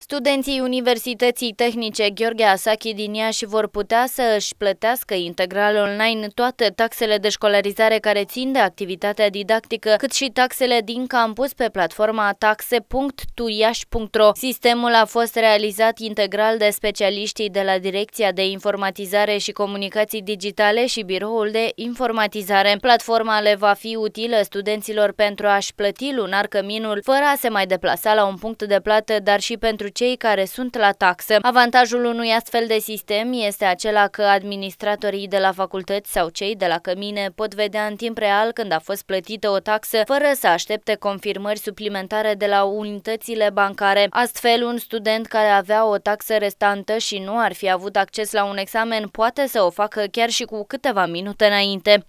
Studenții Universității Tehnice Gheorghe Asachi din Iași vor putea să își plătească integral online toate taxele de școlarizare care țin de activitatea didactică, cât și taxele din campus pe platforma taxe.tuiași.ro. Sistemul a fost realizat integral de specialiștii de la Direcția de Informatizare și Comunicații Digitale și Biroul de Informatizare. Platforma le va fi utilă studenților pentru a-și plăti lunar căminul, fără a se mai deplasa la un punct de plată, dar și pentru cei care sunt la taxă. Avantajul unui astfel de sistem este acela că administratorii de la facultăți sau cei de la cămine pot vedea în timp real când a fost plătită o taxă, fără să aștepte confirmări suplimentare de la unitățile bancare. Astfel, un student care avea o taxă restantă și nu ar fi avut acces la un examen poate să o facă chiar și cu câteva minute înainte.